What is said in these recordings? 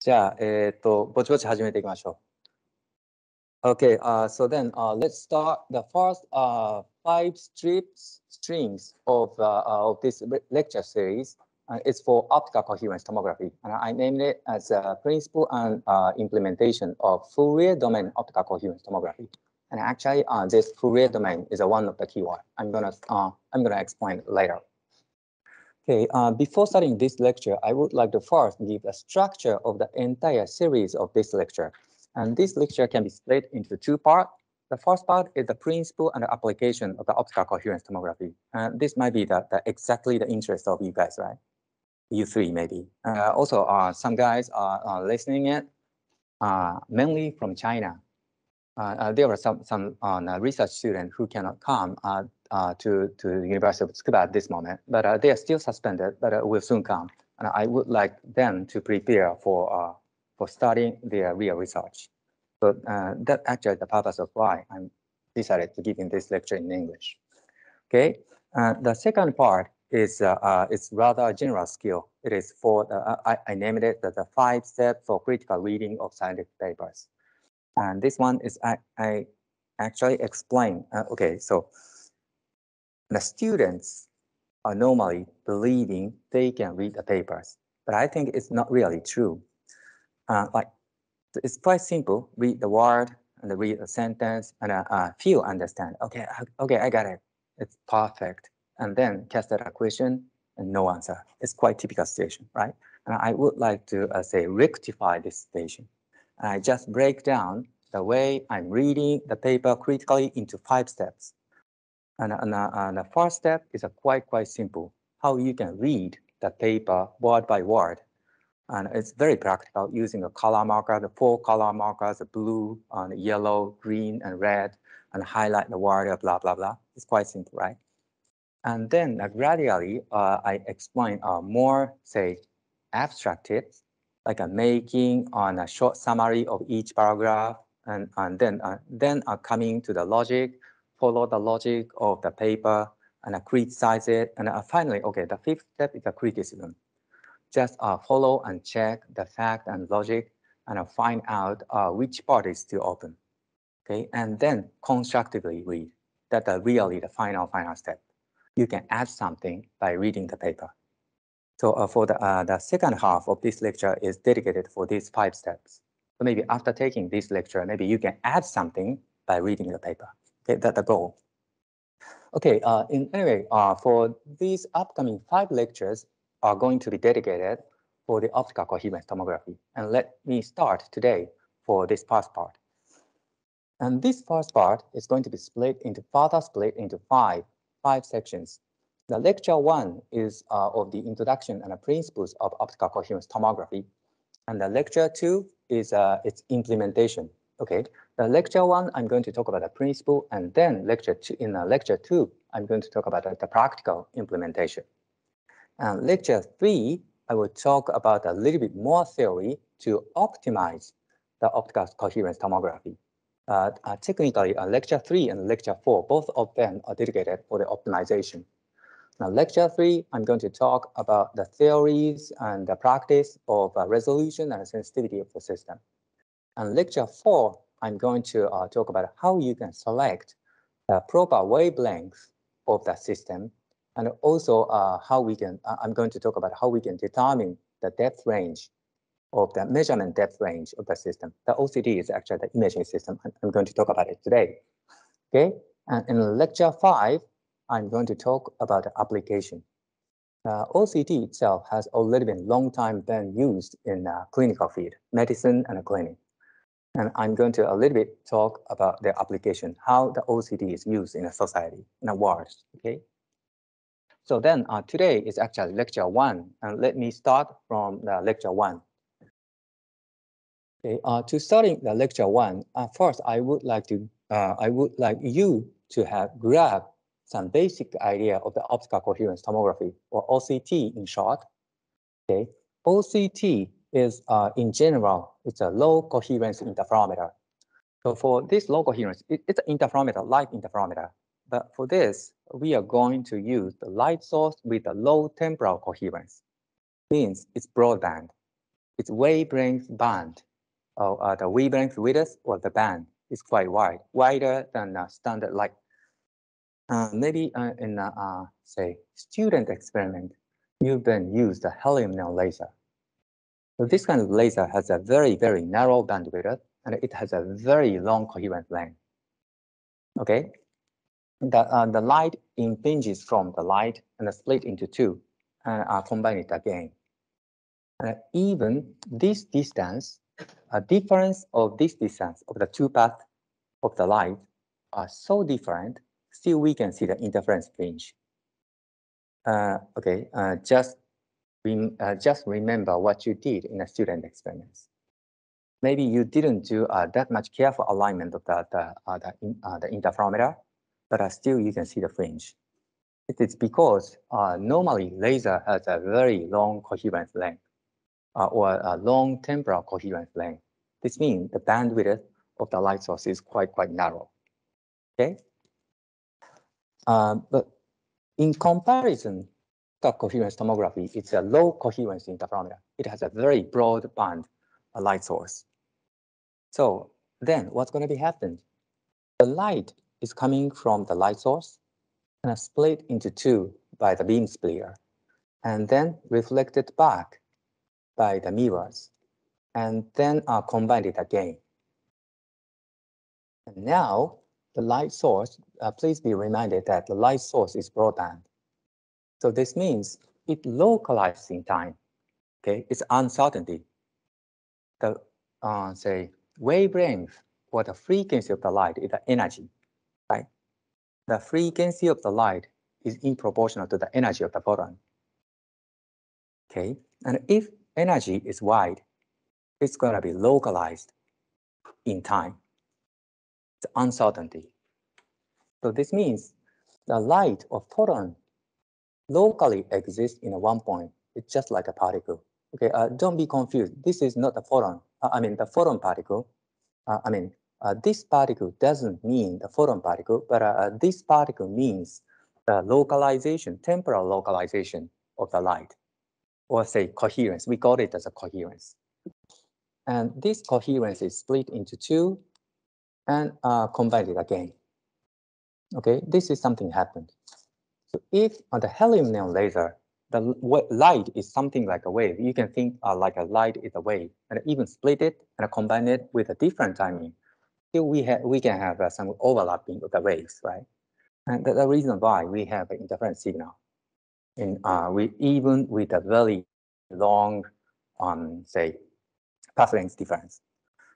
じゃあ、えっ、ー、と、ぼちぼち始めていきましょう。Okay, uh, so then uh, let's start the first uh, five strips strings of, uh, of this lecture series. Uh, it's for optical coherence tomography. And I named it as a principle and uh, implementation of Fourier domain optical coherence tomography. And actually, uh, this Fourier domain is one of the keyword. I'm gonna uh, I'm gonna explain later. Okay, uh, before starting this lecture, I would like to first give a structure of the entire series of this lecture. And this lecture can be split into two parts. The first part is the principle and the application of the optical coherence tomography. And this might be the, the exactly the interest of you guys, right? You three maybe. Uh, also, uh, some guys are, are listening it, uh, mainly from China. Uh, uh, there are some some uh, research students who cannot come uh, to, to the University of Tsukuba at this moment, but uh, they are still suspended, but uh, will soon come. And I would like them to prepare for, uh, for starting their real research. So uh, that actually the purpose of why I decided to give in this lecture in English. Okay, uh, the second part is it's rather a general skill. It is for, I, I named it the, the five steps for critical reading of scientific papers. And this one is I, I actually explain, okay, so the students are normally believing they can read the papers, but I think it's not really true. Uh, like it's quite simple. Read the word and read a sentence and uh, uh, feel understand. Okay, okay, I got it. It's perfect. And then cast that a question and no answer. It's quite typical situation, right? And I would like to uh, say rectify this situation. I just break down the way I'm reading the paper critically into five steps. And, and, uh, and the first step is quite, quite simple, how you can read the paper word by word. And it's very practical using a color marker, the four color markers, the blue, and yellow, green, and red, and highlight the word, blah, blah, blah. It's quite simple, right? And then uh, gradually, uh, I explain uh, more, say, abstract tips, like a making on a short summary of each paragraph, and, and then, uh, then uh, coming to the logic, follow the logic of the paper and uh, criticize it. And uh, finally, okay, the fifth step is the criticism. Just uh, follow and check the fact and logic and uh, find out uh, which part is still open. Okay, and then constructively read. That's uh, really the final, final step. You can add something by reading the paper. So uh, for the, uh, the second half of this lecture is dedicated for these five steps. So maybe after taking this lecture, maybe you can add something by reading the paper. Okay, that's the goal. Okay, uh, in anyway, uh, for these upcoming five lectures are going to be dedicated for the optical coherence tomography. And let me start today for this first part. And this first part is going to be split into further split into five, five sections. The lecture one is uh, of the introduction and the principles of optical coherence tomography. And the lecture two is uh, its implementation. Okay, the lecture one, I'm going to talk about the principle, and then lecture two, in the lecture two, I'm going to talk about the, the practical implementation. And lecture three, I will talk about a little bit more theory to optimize the optical coherence tomography. Uh, uh, technically, uh, lecture three and lecture four, both of them are dedicated for the optimization. Now, lecture three, I'm going to talk about the theories and the practice of uh, resolution and sensitivity of the system. And lecture four, I'm going to uh, talk about how you can select the proper wavelength of the system and also uh, how we can, uh, I'm going to talk about how we can determine the depth range of the measurement depth range of the system. The OCT is actually the imaging system. I'm going to talk about it today. Okay, and in lecture five, I'm going to talk about the application. Uh, OCT itself has already been long time been used in uh, clinical field, medicine and clinic. And I'm going to a little bit talk about the application, how the OCT is used in a society, in a world, okay? So then uh, today is actually lecture one, and let me start from the lecture one. Okay, uh, to starting the lecture one, uh, first I would like to, uh, I would like you to have grab some basic idea of the optical coherence tomography, or OCT in short. Okay, OCT is uh, in general, it's a low coherence interferometer. So for this low coherence, it, it's an interferometer, light interferometer. But for this, we are going to use the light source with a low temporal coherence. Means it's broadband. its wavelength band, or uh, the wavelength width or the band is quite wide, wider than a standard light. Uh, maybe uh, in a, uh, say, student experiment, you've been used a helium neon laser. So this kind of laser has a very, very narrow bandwidth, and it has a very long coherent length. Okay, the, uh, the light impinges from the light and split into two and combine it again. And even this distance, a difference of this distance of the two paths of the light are so different, still we can see the interference fringe. Uh, okay, uh, just, rem uh, just remember what you did in a student experiments. Maybe you didn't do uh, that much careful alignment of the, the, uh, the, in, uh, the interferometer, but still you can see the fringe. It is because normally laser has a very long coherence length or a long temporal coherence length. This means the bandwidth of the light source is quite, quite narrow. Okay. Uh, but in comparison, the coherence tomography, it's a low coherence interferometer. It has a very broad band a light source. So then what's going to be happening? The light is coming from the light source and split into two by the beam splitter, and then reflected back by the mirrors, and then are combined again. And now the light source, uh, please be reminded that the light source is broadband. So this means it localizes in time. Okay, it's uncertainty. The uh, say wavelength or the frequency of the light is the energy, right? The frequency of the light is in proportional to the energy of the photon. Okay, and if energy is wide, it's going to be localized in time the uncertainty. So this means the light of photon locally exists in a one point. It's just like a particle. Okay, uh, don't be confused. This is not a photon. Uh, I mean, the photon particle. Uh, I mean, uh, this particle doesn't mean the photon particle, but uh, uh, this particle means the localization, temporal localization of the light, or say coherence. We call it as a coherence. And this coherence is split into two and uh, combine it again. Okay, this is something happened. So if on the helium neon laser, the light is something like a wave, you can think uh, like a light is a wave, and even split it and combine it with a different timing. Still, we have we can have uh, some overlapping of the waves, right? And the, the reason why we have an interference signal, and uh, we even with a very long, um, say, path length difference.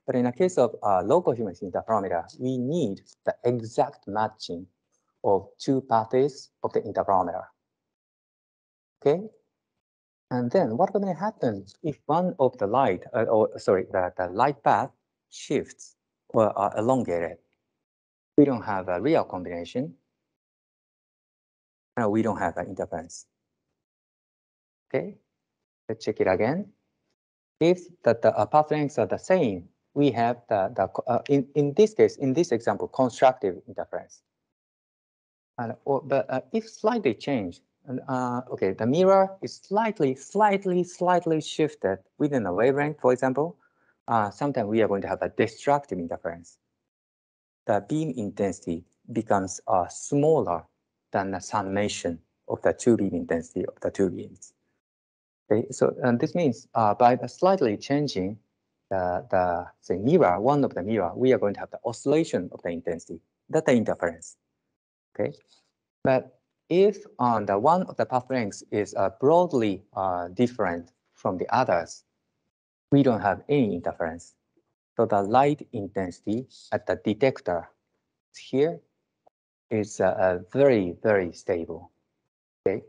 But in the case of uh, low coherence interferometer, we need the exact matching of two paths of the interferometer. Okay? And then what going to happen if one of the light, uh, or sorry, the, the light path shifts or are elongated? We don't have a real combination. And we don't have an interference. Okay, let's check it again. If the, the uh, path lengths are the same, we have the, the uh, in, in this case, in this example, constructive interference. And, or, but uh, if slightly changed, uh, okay, the mirror is slightly, slightly, slightly shifted within a wavelength, for example, uh, sometimes we are going to have a destructive interference. The beam intensity becomes uh, smaller than the summation of the two beam intensity of the two beams. Okay, so and this means uh, by slightly changing the, the mirror, one of the mirror, we are going to have the oscillation of the intensity. That's the interference. Okay, but if on uh, the one of the path lengths is uh, broadly uh, different from the others, we don't have any interference. So the light intensity at the detector here is uh, uh very, very stable. Okay,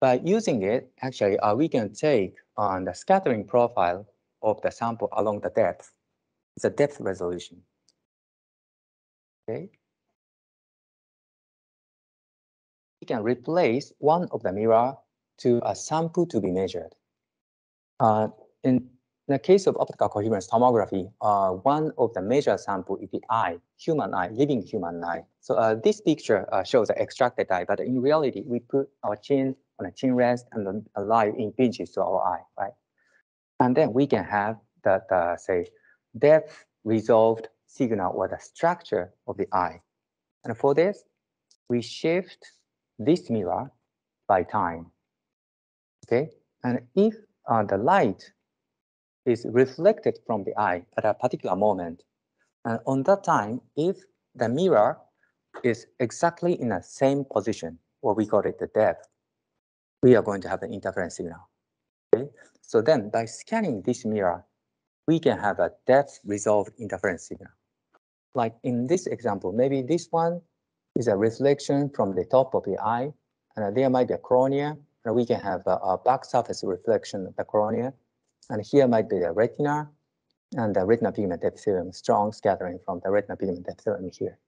by using it, actually, uh, we can take on the scattering profile of the sample along the depth. A depth resolution. Okay. We can replace one of the mirror to a sample to be measured. Uh, in the case of optical coherence tomography, uh, one of the measured sample is the eye, human eye, living human eye. So uh, this picture uh, shows the extracted eye, but in reality, we put our chin on a chin rest and a light impinges to our eye, right? And then we can have the, the say, depth resolved signal or the structure of the eye. And for this, we shift this mirror by time. Okay, and if uh, the light is reflected from the eye at a particular moment, and on that time, if the mirror is exactly in the same position, or we call it the depth, we are going to have an interference signal. So then by scanning this mirror, we can have a depth resolved interference signal. Like in this example, maybe this one is a reflection from the top of the eye, and there might be a cornea, and we can have a, a back surface reflection of the cornea. And here might be the retina, and the retinal pigment epithelium, strong scattering from the retinal pigment epithelium here.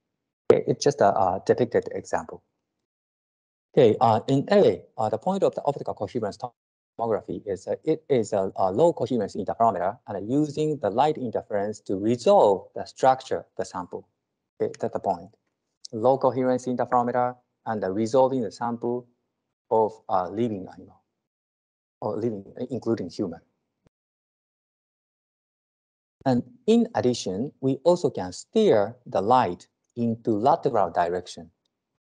It's just a, a depicted example. Okay, uh, in A, uh, the point of the optical coherence tomography is uh, it is a, a, low coherence interferometer and using the light interference to resolve the structure the sample. That's the point. Low coherence interferometer and the resolving the sample of a living animal or living, including human. And in addition, we also can steer the light into lateral direction.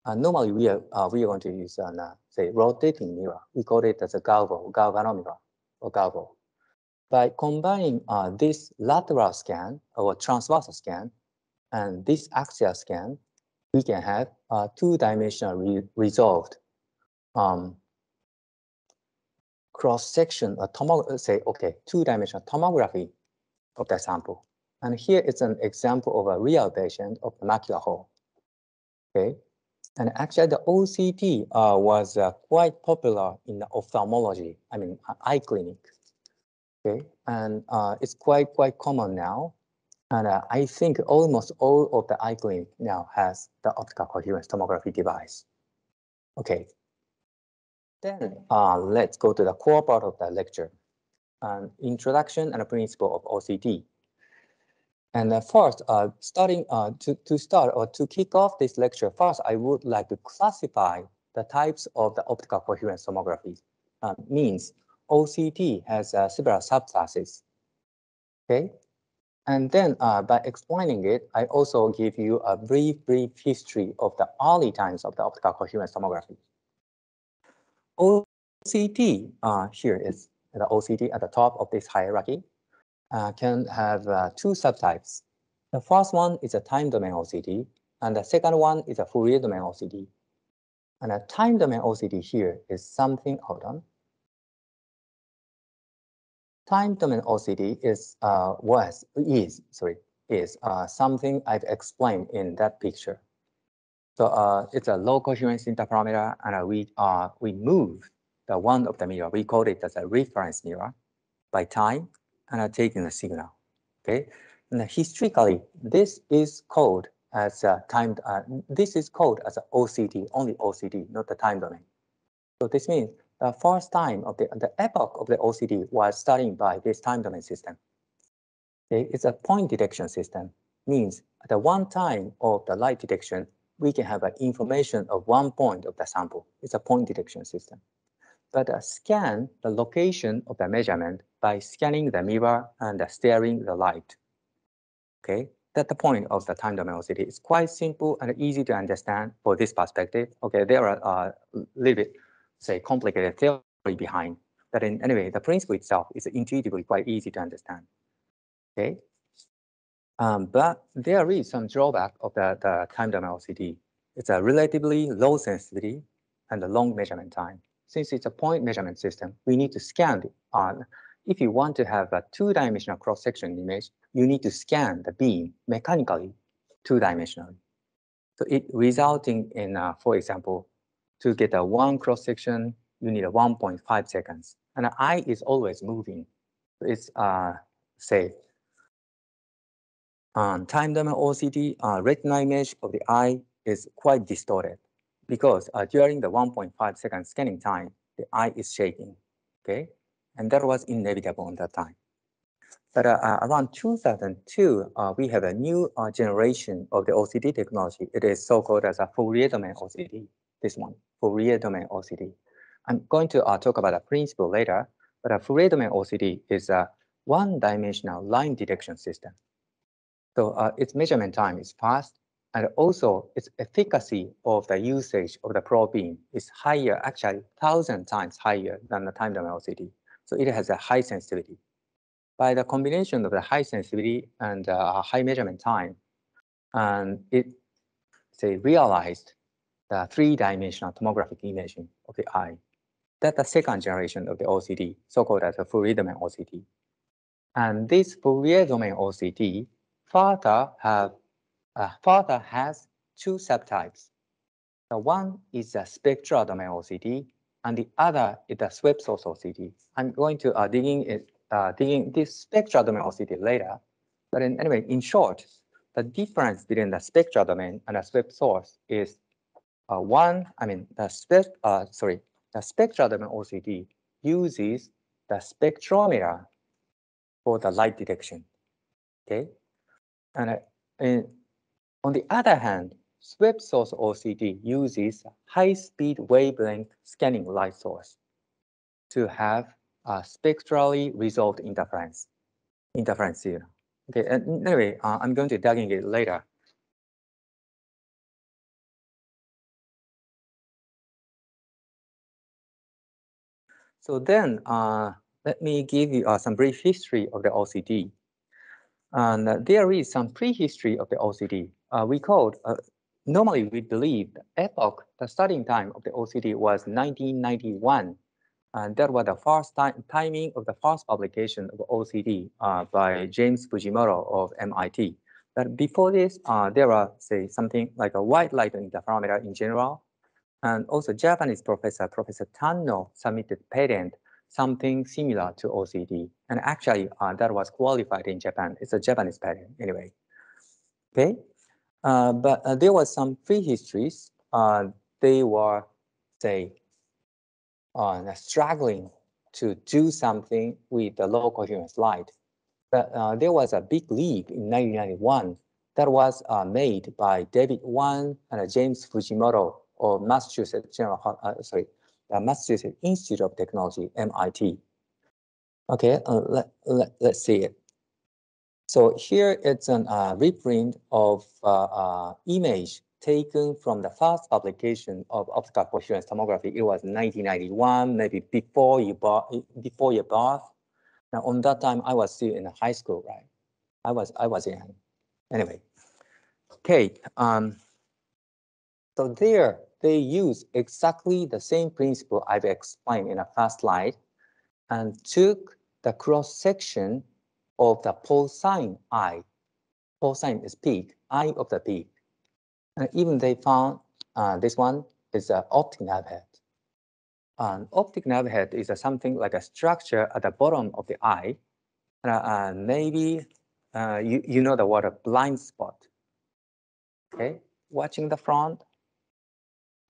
Uh, normally, we are uh, we are going to use uh, say rotating mirror. We call it as a galvo, galvanometer, or galvo. By combining uh, this lateral scan or transversal scan and this axial scan, we can have a two-dimensional re resolved um, cross-section, a say, okay, two-dimensional tomography of the sample. And here is an example of a real patient of the macular hole. Okay, and actually the OCT uh, was uh, quite popular in the ophthalmology, I mean eye clinic. Okay, and uh, it's quite quite common now. And uh, I think almost all of the eye clinic now has the optical coherence tomography device. Okay, then uh, let's go to the core part of the lecture an introduction and a principle of OCT. And uh, first, uh, starting uh, to, to start or to kick off this lecture, first, I would like to classify the types of the optical coherence tomography. Uh, means OCT has uh, several subclasses. Okay, and then uh, by explaining it, I also give you a brief, brief history of the early times of the optical coherence tomography. OCT here is the OCT at the top of this hierarchy uh, can have uh, two subtypes. The first one is a time domain OCT, and the second one is a Fourier domain OCT. And a time domain OCT here is something, hold on. Time domain OCT is uh, was is sorry is uh, something I've explained in that picture. So uh, it's a low coherence interferometer, and uh, we uh, we move the one of the mirror. We call it as a reference mirror by time and are taking a signal. Okay, and historically, this is called as a time. Uh, this is called as an OCT, only OCT, not the time domain. So this means the first time of the the epoch of the OCT was starting by this time domain system. Okay, it's a point detection system. Means at the one time of the light detection, we can have an information of one point of the sample. It's a point detection system but uh, scan the location of the measurement by scanning the mirror and uh, steering the light. Okay, that's the point of the time domain OCT. It's quite simple and easy to understand for this perspective. Okay, there are a uh, little bit, say, complicated theory behind. But in, anyway, the principle itself is intuitively quite easy to understand. Okay, um, but there is some drawback of the, the time domain OCT. It's a relatively low sensitivity and a long measurement time since it's a point measurement system, we need to scan the on. If you want to have a two-dimensional cross-section image, you need to scan the beam mechanically, two-dimensionally. So it resulting in, uh, for example, to get a one cross-section, you need a 1.5 seconds. And the eye is always moving. So It's, uh, say, um, time domain OCT, uh, retina image of the eye is quite distorted because uh, during the 1.5 second scanning time, the eye is shaking, okay? And that was inevitable at that time. But uh, uh, around 2002, uh, we have a new uh, generation of the OCT technology. It is so-called as a Fourier domain OCT, this one, Fourier domain OCT. I'm going to uh, talk about a principle later, but a Fourier domain OCT is a one-dimensional line detection system. So its measurement time is fast, and also its efficacy of the usage of the probe beam is higher, actually thousand times higher than the time domain OCT. So it has a high sensitivity. By the combination of the high sensitivity and uh, high measurement time, and it say realized the three-dimensional tomographic imaging of the eye. That's the second generation of the OCT, so-called as a Fourier domain OCT. And this Fourier domain OCT further have uh, further has two subtypes. The one is a spectral domain OCT, and the other is a swept source OCT. I'm going to uh, digging it, uh, digging this spectral domain OCT later. But in, anyway, in short, the difference between the spectral domain and the swept source is uh, one, I mean, the spec, uh, sorry, the spectral domain OCT uses the spectrometer for the light detection. Okay, and, uh, and on the other hand, swept source OCT uses high-speed wavelength scanning light source to have a spectrally resolved interference, interference zero. Okay, and anyway, uh, I'm going to dig in it later. So then, uh, let me give you uh, some brief history of the OCT. And uh, there is some prehistory of the OCT. Uh, we called, uh, normally we believe epoch, the starting time of the OCT was 1991. And that was the first time, timing of the first publication of OCT uh, by James Fujimoto of MIT. But before this, uh, there are, say, something like a white light interferometer in general. And also Japanese professor, Professor Tanno, submitted patent something similar to OCT. And actually, uh, that was qualified in Japan. It's a Japanese patent anyway. Okay, but uh, there were some prehistories. Uh, they were, say, uh, struggling to do something with the low coherence light. But uh, there was a big leap in 1991 that was made by David Huang and James Fujimoto of Massachusetts General, sorry, Massachusetts Institute of Technology, MIT. Okay, uh, let, let, let's see it. So here it's a uh, reprint of uh, uh, image taken from the first publication of optical coherence tomography. It was 1991, maybe before you before your birth. Now on that time I was still in high school, right? I was I was in Anyway, okay. Um, so there they use exactly the same principle I've explained in a first slide and took the cross section of the porcine eye. Porcine is peak, eye of the peak. And even they found uh, this one is an optic nerve head. An optic nerve head is something like a structure at the bottom of the eye. Uh, uh, maybe uh, you, you know the word a blind spot. Okay, watching the front,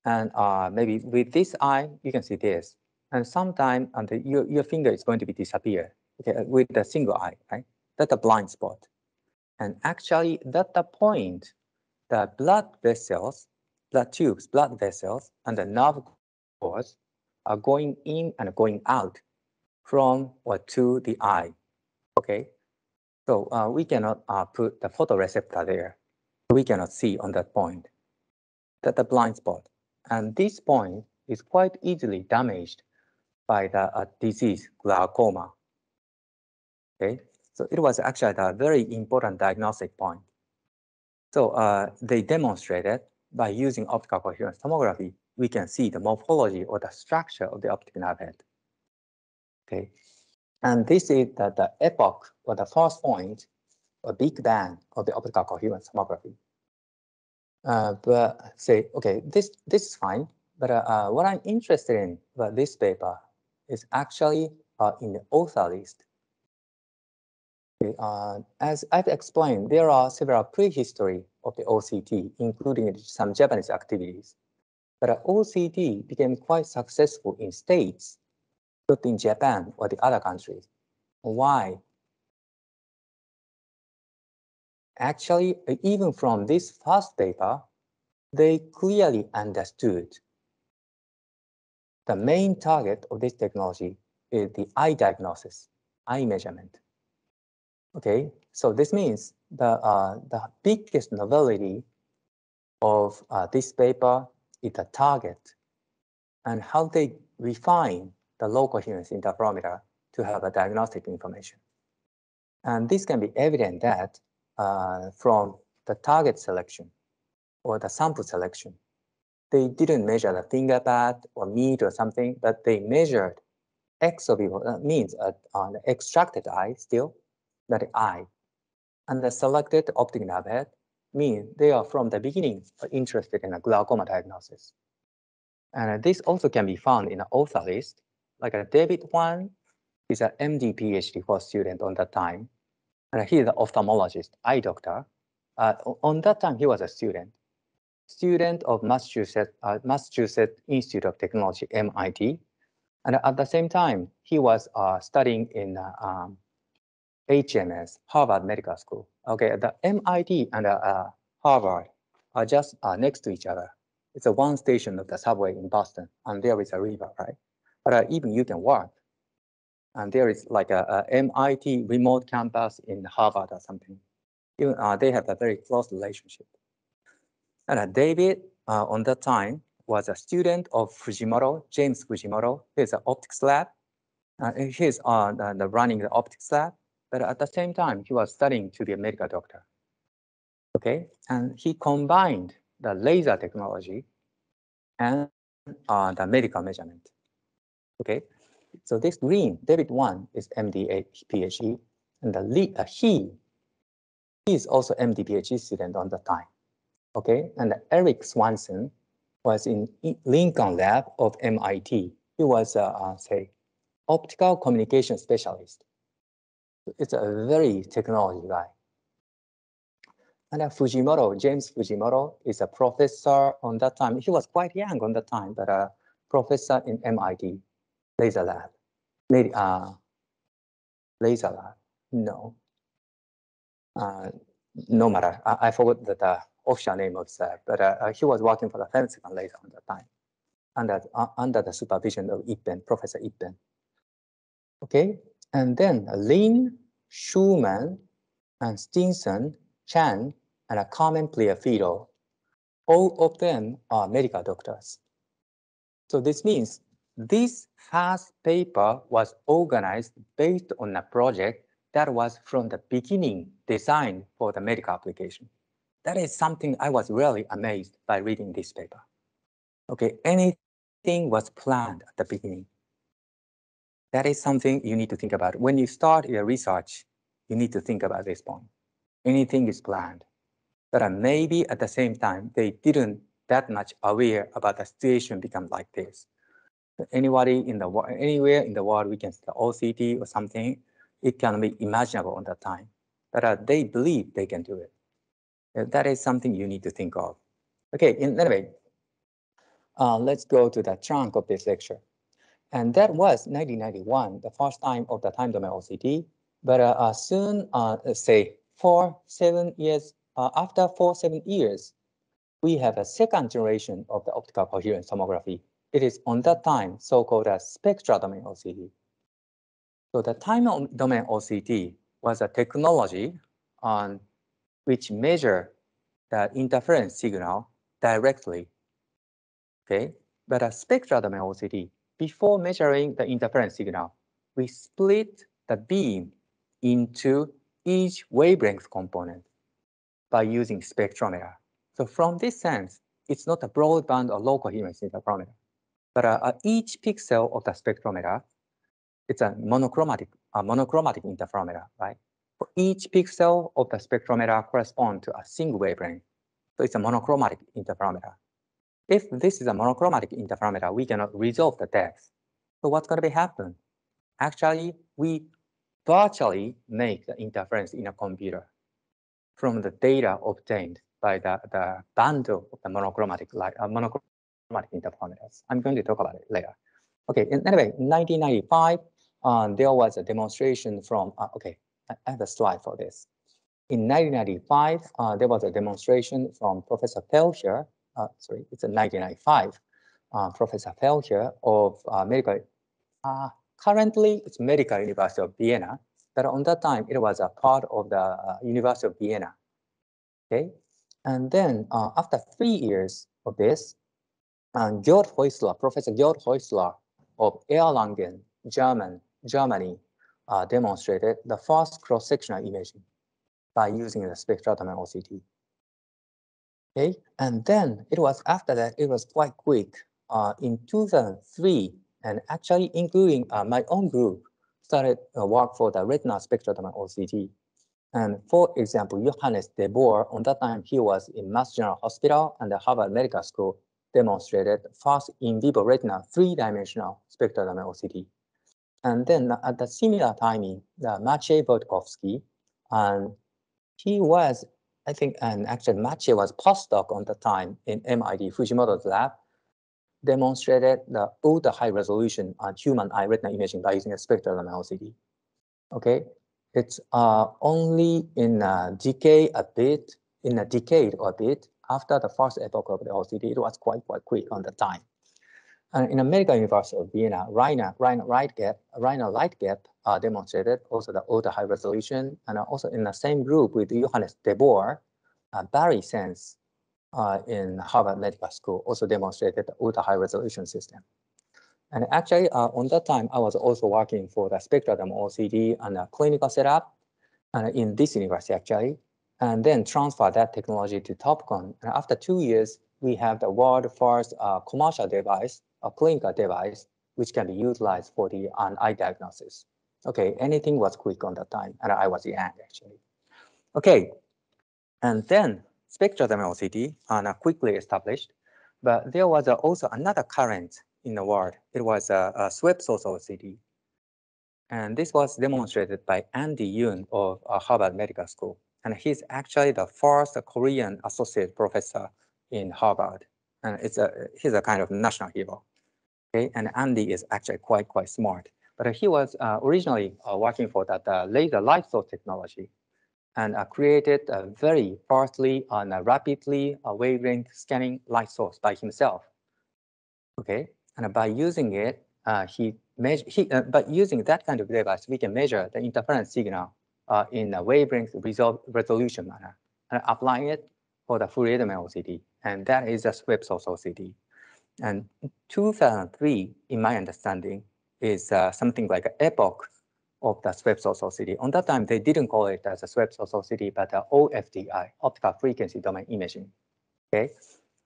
and uh, maybe with this eye, you can see this. And sometime and your, your finger is going to be disappear okay, with a single eye, right? That's a blind spot. And actually, that's the point the blood vessels, blood tubes, blood vessels, and the nerve cords are going in and going out from or to the eye, okay? So uh, we cannot uh, put the photoreceptor there. We cannot see on that point. That's a blind spot. And this point is quite easily damaged by the uh, disease glaucoma. Okay, so it was actually a very important diagnostic point. So uh, they demonstrated by using optical coherence tomography, we can see the morphology or the structure of the optic nerve head. Okay, and this is the, the epoch or the first point, a big bang of the optical coherence tomography. Uh, but say, okay, this this is fine. But uh, uh, what I'm interested in about this paper is actually uh, in the author list. Uh, as I've explained, there are several prehistory of the OCT, including some Japanese activities. But OCT became quite successful in states, not in Japan or the other countries. Why? Actually, even from this first paper, they clearly understood the main target of this technology is the eye diagnosis, eye measurement. Okay, so this means the, uh, the biggest novelty of uh, this paper is the target and how they refine the low coherence interferometer to have a diagnostic information. And this can be evident that uh, from the target selection or the sample selection, they didn't measure the finger pad or meat or something, but they measured ex vivo, that means uh, on extracted eye still, that eye. And the selected optic nerve head mean they are from the beginning interested in a glaucoma diagnosis. And this also can be found in an author list, like a David Huang is an MD PhD for student on that time. And he's an ophthalmologist, eye doctor. Uh, on that time, he was a student, student of Massachusetts, uh, Massachusetts Institute of Technology, MIT. And at the same time, he was uh, studying in uh, um, HMS, Harvard Medical School. Okay, the MIT and uh, Harvard are just uh, next to each other. It's a one station of the subway in Boston, and there is a river, right? But uh, even you can walk. And there is like a, a MIT remote campus in Harvard or something. Even, uh, they have a very close relationship. And uh, David, uh, on that time, was a student of Fujimoto, James Fujimoto. He's an optics lab. Uh, he's uh, the running the optics lab. But at the same time, he was studying to be a medical doctor. Okay, and he combined the laser technology and uh, the medical measurement. Okay, so this green, David Huang is MD PhD, and the lead, uh, he, he is also MD PhD student on the time. Okay, and Eric Swanson was in Lincoln Lab of MIT. He was, uh, uh, say, optical communication specialist it's a very technology guy. And uh, Fujimoto, James Fujimoto, is a professor on that time. He was quite young on that time, but a professor in MIT, laser lab. Maybe, uh, laser lab, no. Uh, no matter, I, I forgot the, the official name of that, but uh, uh, he was working for the femtosecond laser on that time, under, uh, under the supervision of Ippen, Professor Ippen. Okay, and then Lin, Schuman, and Stinson, Chan, and a common Puliafito, all of them are medical doctors. So this means this first paper was organized based on a project that was from the beginning designed for the medical application. That is something I was really amazed by reading this paper. Okay, anything was planned at the beginning. That is something you need to think about. When you start your research, you need to think about this point. Anything is planned. But maybe at the same time, they didn't that much aware about the situation become like this. Anybody in the anywhere in the world, we can see the OCT or something, it can be imaginable on that time. But uh, they believe they can do it. That is something you need to think of. Okay, in, anyway, uh, let's go to the trunk of this lecture. And that was 1991, the first time of the time domain OCT. But uh, uh, soon, uh, say four, seven years, uh, after four, seven years, we have a second generation of the optical coherence tomography. It is on that time so-called a spectral domain OCT. So the time domain OCT was a technology on which measure the interference signal directly. Okay, but a spectral domain OCT before measuring the interference signal, we split the beam into each wavelength component by using spectrometer. So from this sense, it's not a broadband or low coherence interferometer, but uh, each pixel of the spectrometer, it's a monochromatic, a monochromatic interferometer, right? For each pixel of the spectrometer corresponds to a single wavelength. So it's a monochromatic interferometer. If this is a monochromatic interferometer, we cannot resolve the depth. So what's going to be happen? Actually, we virtually make the interference in a computer from the data obtained by the, the bundle of the monochromatic light, uh, monochromatic interferometers. I'm going to talk about it later. Okay, anyway, 1995, um, there was a demonstration from, uh, okay, I have a slide for this. In 1995, uh, there was a demonstration from Professor Fercher uh, sorry, it's a 1995, uh, Professor Fercher of uh, medical, uh, currently it's Medical University of Vienna, But on that time, it was a part of the uh, University of Vienna. Okay, and then uh, after three years of this, um, Georg Häusler, Professor Georg Häusler of Erlangen, German, Germany, demonstrated the first cross-sectional imaging by using the spectral domain OCT. Okay, and then it was after that, it was quite quick. Uh, in 2003, and actually including uh, my own group, started uh, work for the retina spectral domain OCT. And for example, Johannes de Boer, on that time he was in Mass General Hospital and the Harvard Medical School, demonstrated first in vivo retina three-dimensional spectral domain OCT. And then at the similar timing, the Maciej Wojtkowski, and he was, I think, and actually Maciej was postdoc on the time in MIT Fujimoto's lab, demonstrated the ultra high resolution on human eye retina imaging by using a spectral domain OCT. Okay, it's uh, only in a decade a bit, in a decade or a bit after the first epoch of the OCT, it was quite, quite quick on the time. And in the American University of Vienna, Rainer, Rainer Leitgeb, Rainer Leitgeb uh, demonstrated also the ultra high resolution, and also in the same group with Johannes de Boer, uh, Barry Cense uh, in Harvard Medical School also demonstrated the ultra high resolution system. And actually, uh, on that time, I was also working for the Spectrum OCT and a clinical setup and in this university, actually, and then transfer that technology to Topcon. And after two years, we have the world first uh, commercial device, a clinical device, which can be utilized for the um, eye diagnosis. Okay, anything was quick on that time, and I was young, actually. Okay, and then spectrum OCT are quickly established, but there was also another current in the world. It was a, a swept source OCT. And this was demonstrated by Andy Yun of uh, Harvard Medical School. And he's actually the first Korean associate professor in Harvard. And it's a, he's a kind of national hero. Okay, and Andy is actually quite, quite smart. But he was uh, originally uh, working for that uh, laser light source technology and created a very fastly and rapidly wavelength scanning light source by himself. Okay, and by using it, he measure he uh, by using that kind of device, we can measure the interference signal uh, in a wavelength resolution manner and applying it for the Fourier domain OCT, and that is a swept source OCT. And 2003, in my understanding, is uh, something like an epoch of the swept source OCT. On that time, they didn't call it as a swept source OCT, but uh, OFDI, optical frequency domain imaging. Okay,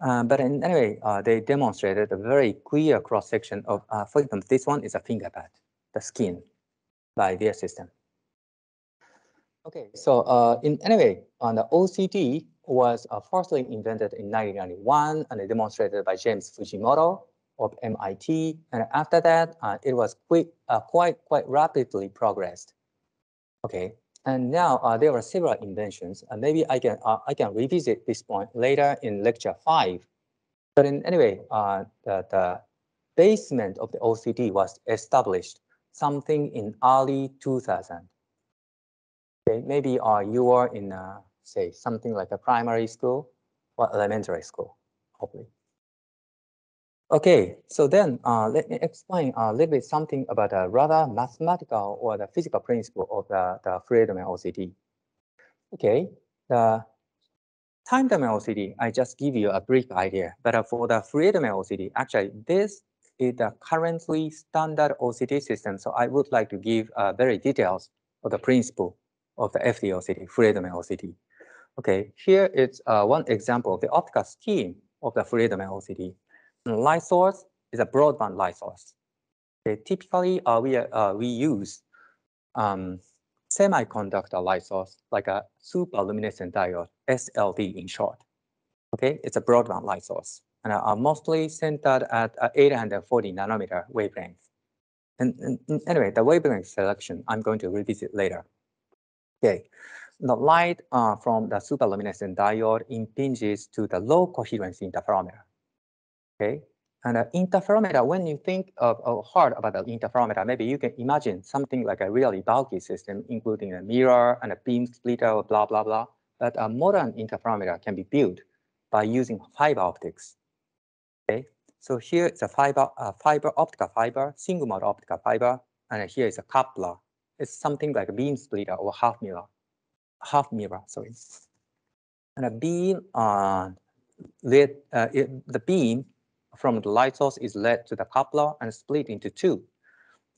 uh, but in, anyway, uh, they demonstrated a very clear cross-section of, uh, for example, this one is a finger pad, the skin by their system. Okay, so uh, in anyway, on the OCT was uh, firstly invented in 1991 and demonstrated by James Fujimoto of MIT. And after that, uh, it was quick, quite, quite rapidly progressed. Okay, and now uh, there are several inventions, and maybe I can uh, I can revisit this point later in lecture five. But in, anyway, uh, the, the basement of the OCT was established something in early 2000. Okay, maybe uh, you are in uh, say something like a primary school or elementary school, hopefully. Okay, so then uh, let me explain a little bit something about a rather mathematical or the physical principle of the, the Fourier domain OCT. Okay, the time domain OCT, I just give you a brief idea, but uh, for the Fourier domain OCT, actually this is the currently standard OCT system. So I would like to give uh, very details of the principle of the FDOCT, Fourier domain OCT. Okay, here is uh, one example of the optical scheme of the Fourier domain OCT light source is a broadband light source. Okay, typically, uh, we, uh, we use um, semiconductor light source, like a super luminescent diode, SLD in short. Okay, it's a broadband light source, and are mostly centered at 840 nanometer wavelength. And, and, anyway, the wavelength selection, I'm going to revisit later. Okay, the light uh, from the superluminescent diode impinges to the low coherence interferometer. Okay, and uh, interferometer, when you think of, of hard about the interferometer, maybe you can imagine something like a really bulky system, including a mirror and a beam splitter, blah, blah, blah. But a modern interferometer can be built by using fiber optics. Okay, so here is a fiber, a fiber optical fiber, single mode optical fiber, and here is a coupler It's something like a beam splitter or half mirror, half mirror, sorry. And a beam, uh, led, uh, it, the beam from the light source is led to the coupler and split into two,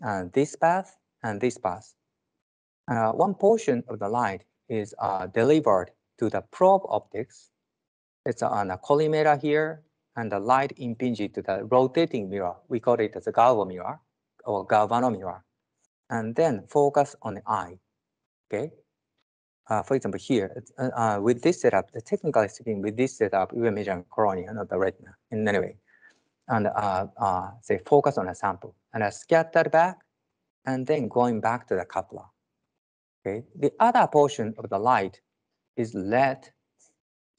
uh, this path and this path. Uh, one portion of the light is uh, delivered to the probe optics. It's on a collimator here, and the light impinges to the rotating mirror. We call it as a galvo mirror or galvanomirror. And then focus on the eye, okay? Uh, for example, here, uh, uh, with this setup, the technically speaking, with this setup, we are measuring cornea, not the retina in any way. And uh, uh, say focus on a sample and I scatter back and then going back to the coupler. Okay, the other portion of the light is led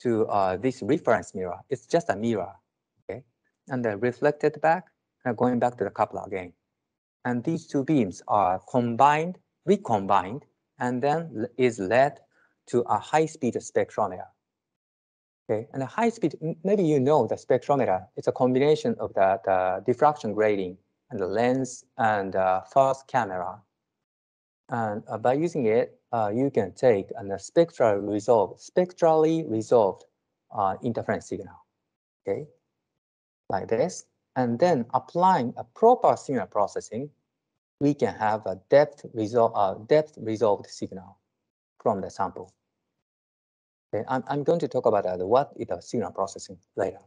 to uh, this reference mirror. It's just a mirror, okay, and then reflected back and going back to the coupler again. And these two beams are combined, recombined, and then is led to a high-speed spectrometer. Okay, and a high speed, maybe you know the spectrometer. It's a combination of the, the diffraction grating and the lens and the fast camera. And uh, by using it, uh, you can take a spectral resolved, spectrally resolved uh, interference signal, okay, like this. And then applying a proper signal processing, we can have a depth, resol uh, depth resolved signal from the sample. Okay, I'm, I'm going to talk about uh, what is the signal processing later.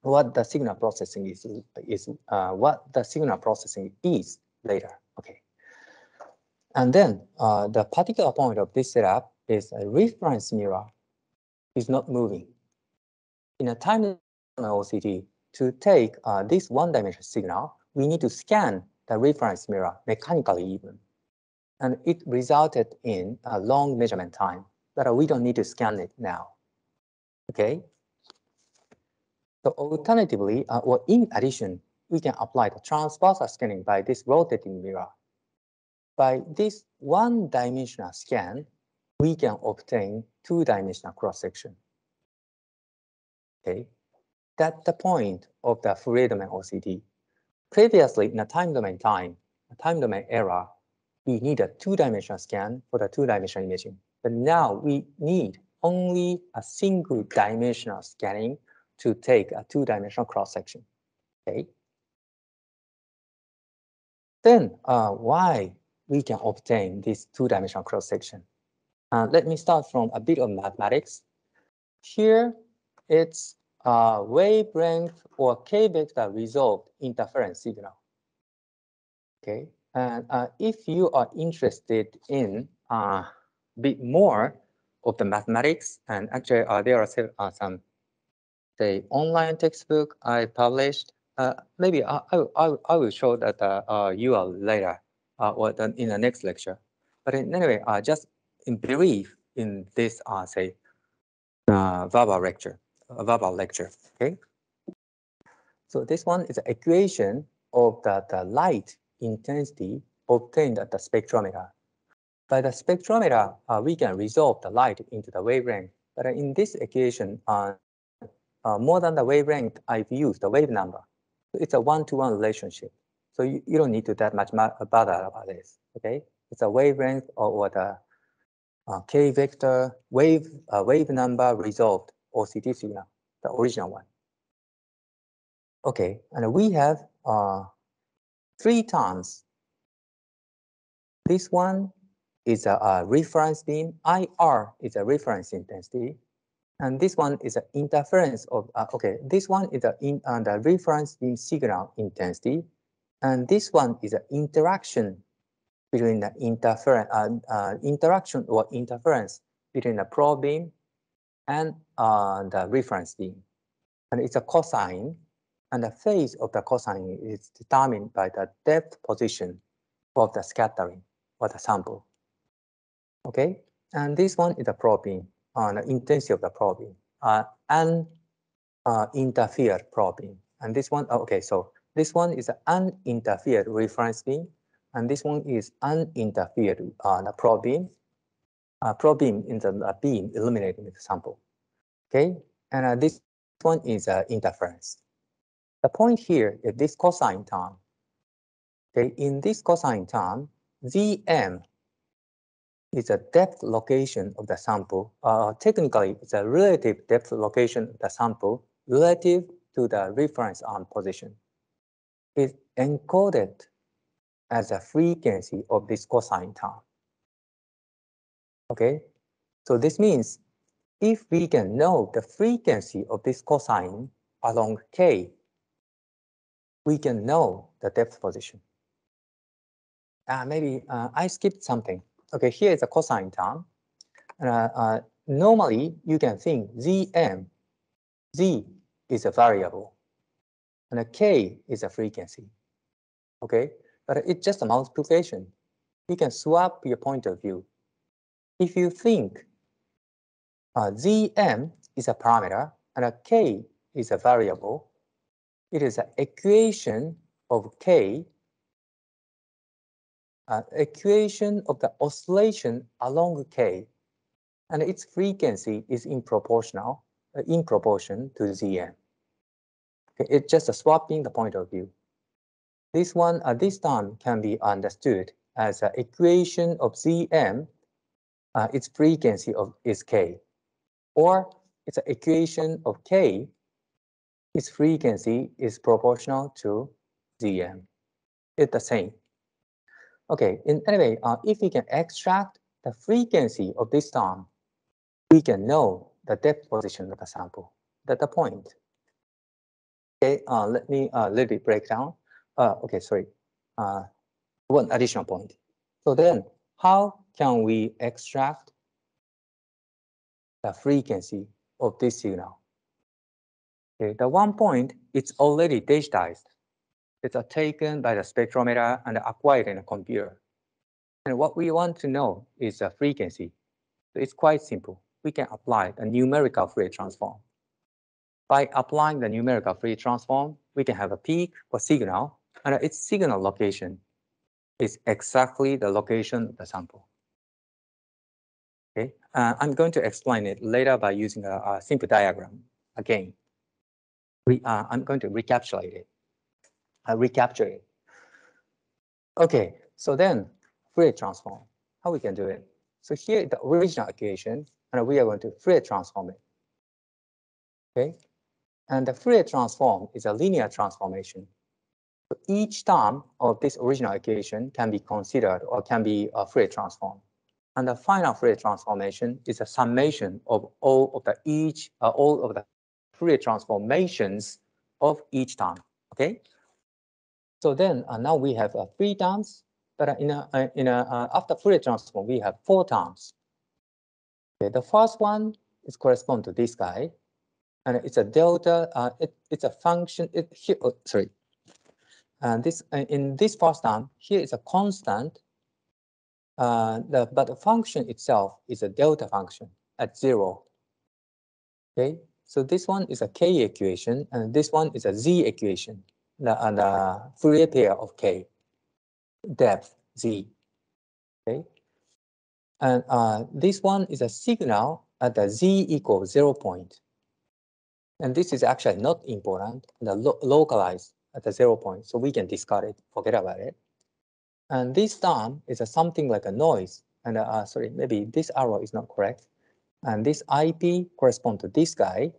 What the signal processing is is uh, what the signal processing is later. Okay, and then uh, the particular point of this setup is a reference mirror is not moving. In a time OCT, to take uh, this one-dimensional signal, we need to scan the reference mirror mechanically even. And it resulted in a long measurement time but we don't need to scan it now. Okay. So alternatively, uh, or in addition, we can apply the transversal scanning by this rotating mirror. By this one-dimensional scan, we can obtain two-dimensional cross-section. Okay, that's the point of the Fourier domain OCT. Previously, in a time domain time, a time domain era, we need a two-dimensional scan for the two-dimensional imaging. But now we need only a single dimensional scanning to take a two-dimensional cross-section. Okay. Then uh, why we can obtain this two-dimensional cross-section? Uh, let me start from a bit of mathematics. Here, it's a wavelength or k-vector resolved interference signal. Okay, and uh, if you are interested in uh, bit more of the mathematics. And actually, uh, there are uh, some, say, online textbook I published. Uh, maybe I, I, I will show that uh, URL later uh, or the, in the next lecture. But in, anyway, uh, just in brief in this, uh, say, uh, verbal lecture, uh, verbal lecture, okay? So this one is an equation of the, the light intensity obtained at the spectrometer. By the spectrometer, uh, we can resolve the light into the wavelength. But in this equation, uh, uh, more than the wavelength, I've used the wave number. It's a one-to-one -one relationship. So you, you don't need to that much bother about this, okay? It's a wavelength or, or the uh, k vector wave uh, wave number resolved OCT signal, the original one. Okay, and we have uh, three terms. This one is a, a, reference beam. IR is a reference intensity. And this one is an interference of, uh, okay, this one is a in, uh, the reference beam signal intensity. And this one is an interaction between the interference, uh, uh, interaction or interference between the probe beam and uh, the reference beam. And it's a cosine. And the phase of the cosine is determined by the depth position of the scattering or the sample. Okay, and this one is the probing on uh, the intensity of the probing, uh, and uh, interfered probing. And this one, okay, so this one is an uninterfered reference beam, and this one is uninterfered uh, the beam. Uh, beam in the beam illuminating the sample. Okay, and uh, this one is uh, interference. The point here is this cosine term. Okay, in this cosine term, Zm is a depth location of the sample. Uh, technically, it's a relative depth location of the sample relative to the reference arm position. It's encoded as a frequency of this cosine term. Okay, so this means if we can know the frequency of this cosine along k, we can know the depth position. Uh, maybe uh, I skipped something. Okay, here is a cosine term. Uh, uh, normally, you can think Zm, Z is a variable, and a K is a frequency. Okay, but it's just a multiplication. You can swap your point of view. If you think uh, Zm is a parameter and a K is a variable, it is an equation of K uh, equation of the oscillation along K, and its frequency is in proportional, uh, in proportion to Zm. Okay, it's just a swapping the point of view. This one, uh, this time can be understood as an equation of Zm, uh, its frequency of is K, or it's an equation of K, its frequency is proportional to Zm. It's the same. Okay, in anyway, uh, if we can extract the frequency of this term, we can know the depth position of the sample. That's the point. Okay, uh, let me uh, little bit break down. Uh, okay, sorry. Uh, one additional point. So then, how can we extract the frequency of this signal? Okay, the one point, it's already digitized it's taken by the spectrometer and acquired in a computer. And what we want to know is the frequency. So It's quite simple. We can apply a numerical Fourier transform. By applying the numerical Fourier transform, we can have a peak or signal, and its signal location is exactly the location of the sample. Okay, uh, I'm going to explain it later by using a, a simple diagram. Again, we, uh, I'm going to recapitulate it. I recapture it. Okay, so then Fourier transform, how we can do it? So here the original equation, and we are going to Fourier transform it. Okay, and the Fourier transform is a linear transformation. So each term of this original equation can be considered or can be a Fourier transform. And the final Fourier transformation is a summation of all of the each uh, all of the Fourier transformations of each term. Okay, so then uh, now we have uh, three terms, but uh, in a, uh, in a, uh, after Fourier transform, we have four terms. Okay, the first one is correspond to this guy, and it's a delta. Uh, it, it's a function. It here, oh, sorry. And this in this first term here is a constant. the but the function itself is a delta function at zero. Okay, so this one is a k equation, and this one is a z equation the, uh, the Fourier pair of K, depth Z. Okay, and uh, this one is a signal at the Z equals zero point. And this is actually not important, the lo localized at the zero point, so we can discard it, forget about it. And this term is a something like a noise. And uh, sorry, maybe this arrow is not correct. And this IP correspond to this guy,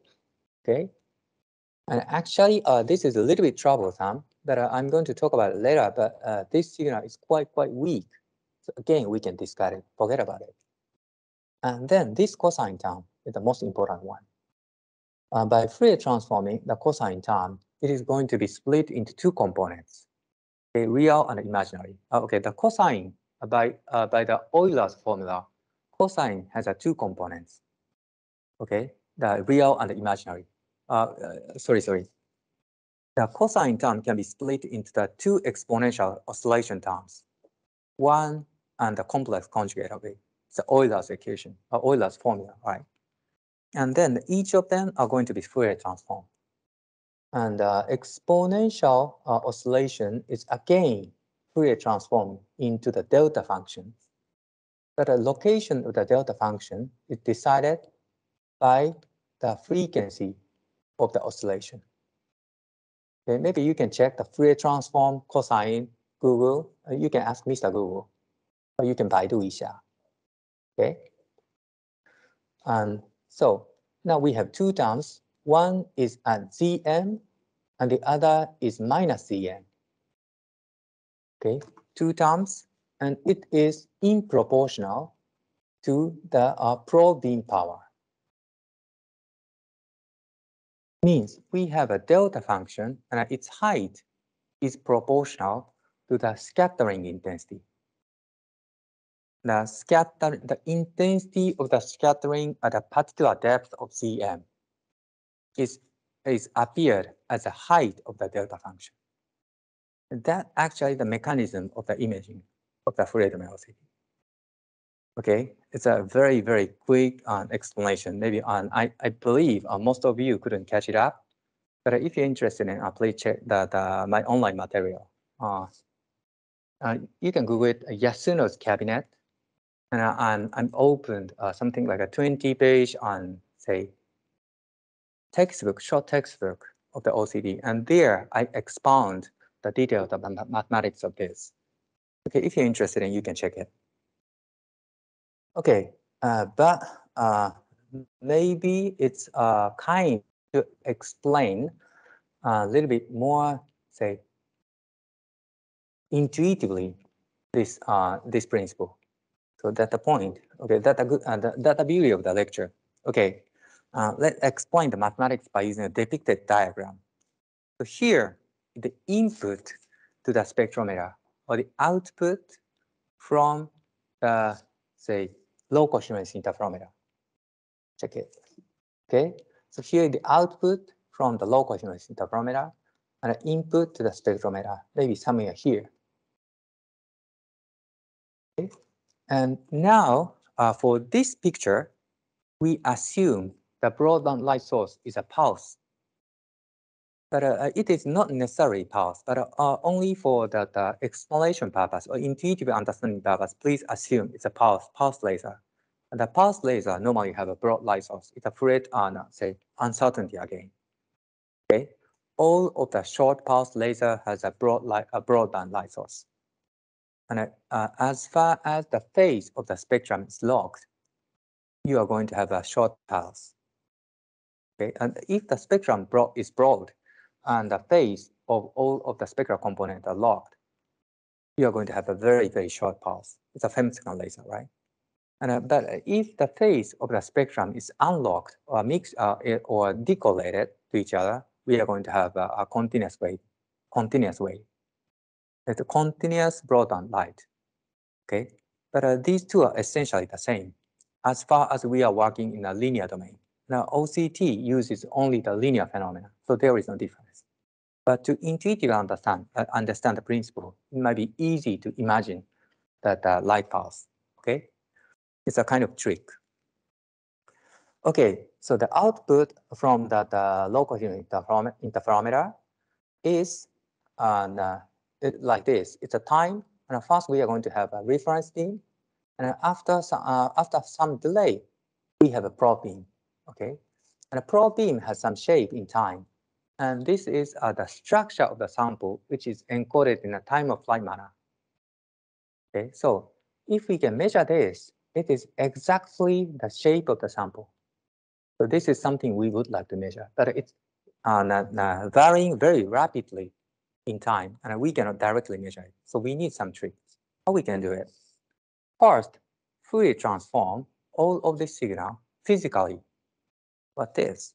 okay? And actually, uh, this is a little bit troublesome, but uh, I'm going to talk about later. But uh, this signal is quite, quite weak. So again, we can discard it, forget about it. And then this cosine term is the most important one. Uh, by Fourier transforming the cosine term, it is going to be split into two components, okay, real and imaginary. Uh, okay, the cosine uh, by uh, by the Euler's formula, cosine has two components. Okay, the real and the imaginary. Uh, sorry, sorry. The cosine term can be split into the two exponential oscillation terms. One and the complex conjugate of it. It's the Euler's equation, or Euler's formula, right? And then each of them are going to be Fourier transform. And uh, exponential uh, oscillation is again Fourier transform into the delta function. But the location of the delta function is decided by the frequency of the oscillation. Okay, maybe you can check the Fourier transform cosine Google. Uh, you can ask Mr. Google. or you can Baidu Isha. Okay. And so now we have two terms. One is at Zm and the other is minus Zm. Okay, two terms and it is in proportional to the uh, power. Means we have a delta function and its height is proportional to the scattering intensity. The scatter, the intensity of the scattering at a particular depth of Zm is, is appeared as the height of the delta function. That actually the mechanism of the imaging of the Fourier velocity. Okay, it's a very, very quick uh, explanation. Maybe on, I, I believe uh, most of you couldn't catch it up, but if you're interested in, uh, please check the, the, my online material. Uh, uh, you can Google it, Yasuno's cabinet, and I, I'm, I'm opened uh, something like a 20 page on, say, textbook, short textbook of the OCT, and there I expound the details of the mathematics of this. Okay, if you're interested in, you can check it. Okay, uh, but uh, maybe it's uh, kind to explain a little bit more, say, intuitively this uh, this principle. So that's the point. Okay, that's a good uh, that's the beauty of the lecture. Okay, uh, let's explain the mathematics by using a depicted diagram. So here, the input to the spectrometer or the output from the, say, low coherence interferometer. Check it. Okay, so here the output from the low coherence interferometer and the input to the spectrometer, maybe somewhere here. Okay. And now uh, for this picture, we assume the broadband light source is a pulse but uh, it is not necessarily pulse, but uh, only for the, the, explanation purpose or intuitive understanding purpose, please assume it's a pulse, pulse laser. And the pulse laser normally have a broad light source. It's a on, uh, say, uncertainty again. Okay, all of the short pulse laser has a broad light, a broadband light source. And uh, as far as the phase of the spectrum is locked, you are going to have a short pulse. Okay, and if the spectrum broad is broad, and the phase of all of the spectral components are locked, you are going to have a very, very short pulse. It's a femtosecond laser, right? And, uh, but if the phase of the spectrum is unlocked or mixed uh, or decorrelated to each other, we are going to have a, a continuous wave, continuous wave. It's a continuous broadband light, okay? But uh, these two are essentially the same as far as we are working in a linear domain. Now, OCT uses only the linear phenomena, so there is no difference. But to intuitively understand, uh, understand the principle, it might be easy to imagine that uh, light path, okay? It's a kind of trick. Okay, so the output from the, the local interferometer is uh, it, like this. It's a time, and first we are going to have a reference beam, and after some, uh, after some delay, we have a probe beam, okay? And a probe beam has some shape in time. And this is uh, the structure of the sample, which is encoded in a time of flight manner. Okay, so if we can measure this, it is exactly the shape of the sample. So this is something we would like to measure, but it's uh, varying very rapidly in time, and we cannot directly measure it. So we need some tricks. How we can do it? First, Fourier transform all of this signal physically. What this?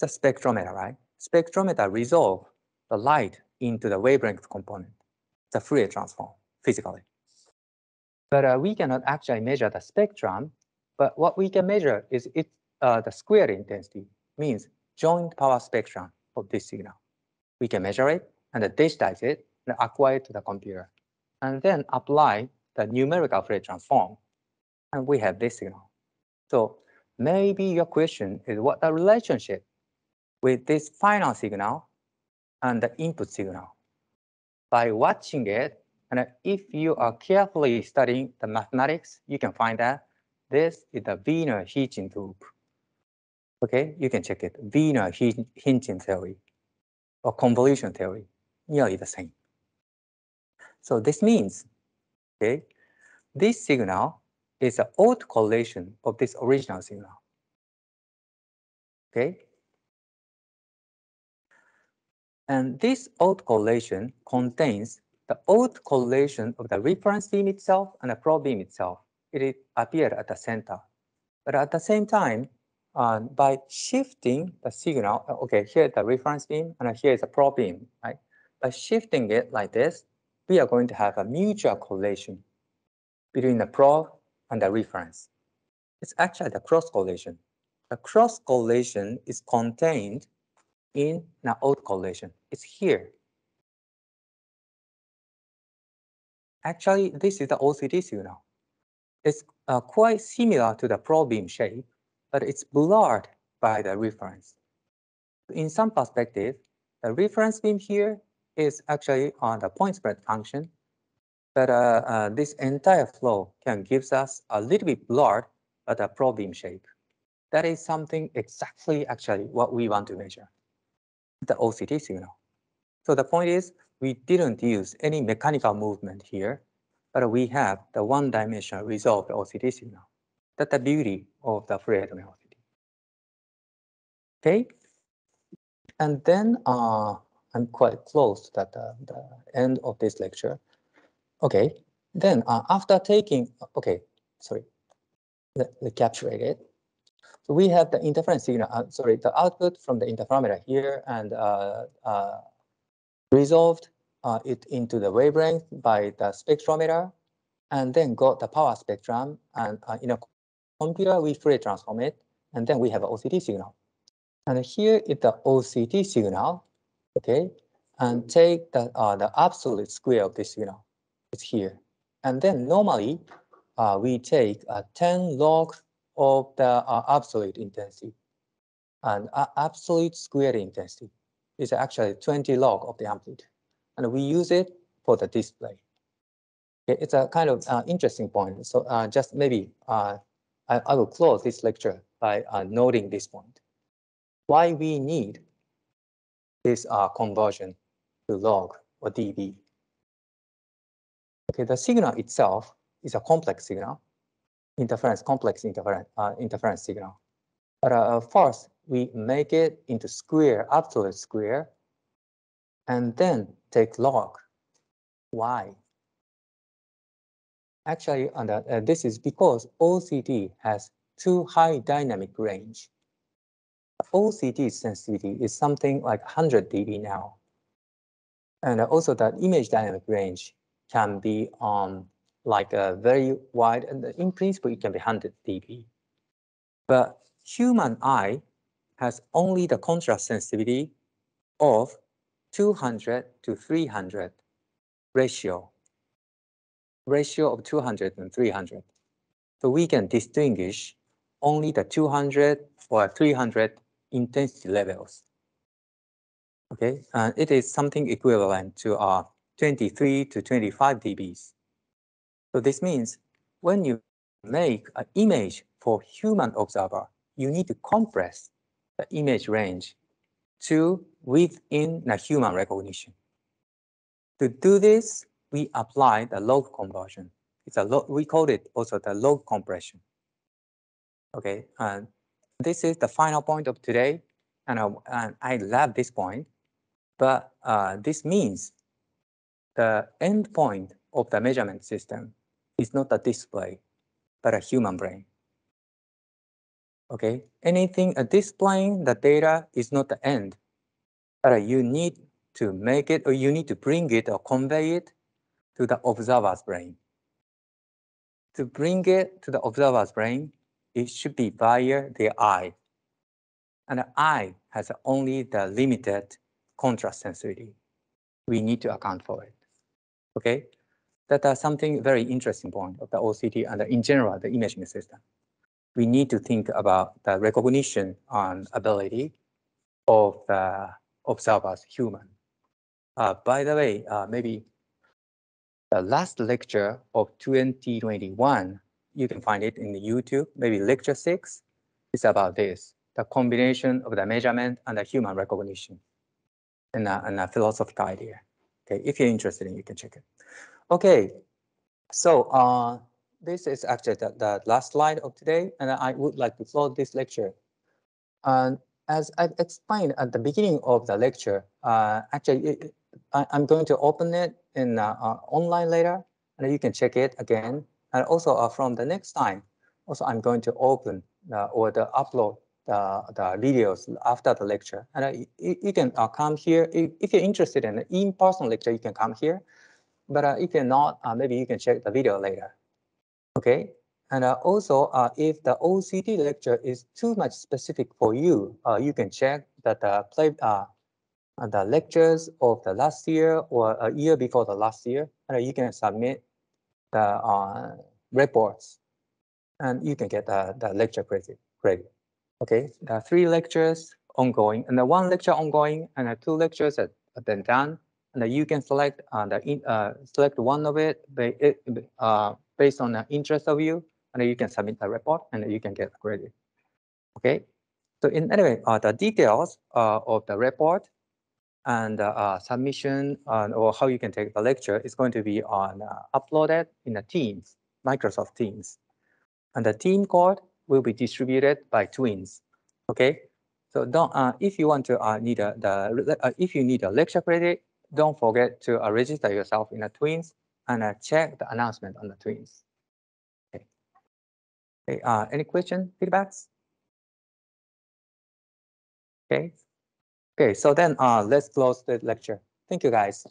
The spectrometer, right? Spectrometer resolve the light into the wavelength component, the Fourier transform physically. But uh, we cannot actually measure the spectrum, but what we can measure is it, uh, the square intensity, means joint power spectrum of this signal. We can measure it and digitize it and acquire it to the computer, and then apply the numerical Fourier transform, and we have this signal. So maybe your question is what the relationship with this final signal and the input signal. By watching it, and if you are carefully studying the mathematics, you can find that this is the Wiener-Khinchin loop. Okay, you can check it. Wiener-Khinchin theory or convolution theory, nearly the same. So this means, okay, this signal is an autocorrelation of this original signal. Okay. And this autocorrelation contains the autocorrelation of the reference beam itself and the probe beam itself. It appeared at the center. But at the same time, uh, by shifting the signal, uh, okay, here the reference beam and here is the probe beam, right? By shifting it like this, we are going to have a mutual correlation between the probe and the reference. It's actually the cross correlation. The cross correlation is contained in an autocorrelation. It's here. Actually, this is the OCT signal. It's uh, quite similar to the probe beam shape, but it's blurred by the reference. In some perspective, the reference beam here is actually on the point spread function, but uh, uh, this entire flow can gives us a little bit blurred, but a beam shape. That is something exactly actually what we want to measure, the OCT signal. So the point is, we didn't use any mechanical movement here, but we have the one-dimensional resolved OCT signal. That's the beauty of the Fourier domain OCT. Okay, and then uh, I'm quite close to the, uh, the end of this lecture. Okay, then uh, after taking, okay, sorry, let, let capture it. So we have the interference signal, uh, sorry, the output from the interferometer here and uh, uh, resolved uh, it into the wavelength by the spectrometer and then got the power spectrum and uh, in a computer we Fourier transform it and then we have an OCT signal. And here is the OCT signal, okay, and take the, uh, the absolute square of this signal. It's here. And then normally we take a 10 log of the uh, absolute intensity. And uh, absolute square intensity is actually 20 log of the amplitude. And we use it for the display. It's a kind of uh, interesting point. So uh, just maybe uh, I, I, will close this lecture by uh, noting this point. Why we need this conversion to log or dB. Okay, the signal itself is a complex signal, interference, complex interference, uh, interference signal. But first, we make it into square, absolute square, and then take log. Why? Actually, uh, this is because OCT has too high dynamic range. OCT sensitivity is something like 100 dB now. And also that image dynamic range can be um, like a very wide, and in principle, it can be 100 dB. But human eye has only the contrast sensitivity of 200 to 300 ratio ratio of 200 and 300. So we can distinguish only the 200 or 300 intensity levels. Okay, and it is something equivalent to uh, 23 to 25 dBs. So this means when you make an image for human observer, you need to compress the image range to within the human recognition. To do this, we apply the log conversion. It's a log, we call it also the log compression. Okay, and this is the final point of today, and I, and I love this point, but uh, this means the end point of the measurement system is not a display, but a human brain. Okay, anything displaying the data is not the end, but you need to make it or you need to bring it or convey it to the observer's brain. To bring it to the observer's brain, it should be via the eye. And the eye has only the limited contrast sensitivity. We need to account for it. Okay, that is something very interesting point of the OCT and in general the imaging system. We need to think about the recognition and ability of the observer's human. Uh, by the way, uh, maybe the last lecture of 2021, you can find it in the YouTube, maybe lecture six, is about this, the combination of the measurement and the human recognition and a, and a philosophical idea. Okay, if you're interested in, you can check it. Okay, so uh, this is actually the, the last slide of today, and I would like to close this lecture. And as I explained at the beginning of the lecture, uh, actually, it, I, am going to open it in uh, uh, online later, and you can check it again. And also uh, from the next time, also I'm going to open or the upload the, the videos after the lecture. And uh, you, you, can uh, come here. If you're interested in an in-person lecture, you can come here. But uh, if you're not, uh, maybe you can check the video later. Okay. And uh, also, uh, if the OCT lecture is too much specific for you, you can check that the play the lectures of the last year or a year before the last year, and you can submit the reports, and you can get the, the lecture credit. credit. Okay, the three lectures ongoing, and the one lecture ongoing, and the two lectures have been done. And you can select uh, the in, uh, select one of it, uh, based on the interest of you, and you can submit the report, and you can get credit. Okay, so in anyway, the details of the report and submission or how you can take the lecture is going to be on uploaded in the Teams, Microsoft Teams, and the team code will be distributed by TWINS. Okay, so don't uh, if you want to uh, need a the uh, if you need a lecture credit, don't forget to uh, register yourself in the TWINS and uh, check the announcement on the TWINS. Okay. Okay. Uh, any question, feedbacks? Okay. Okay. So then uh, let's close the lecture. Thank you, guys.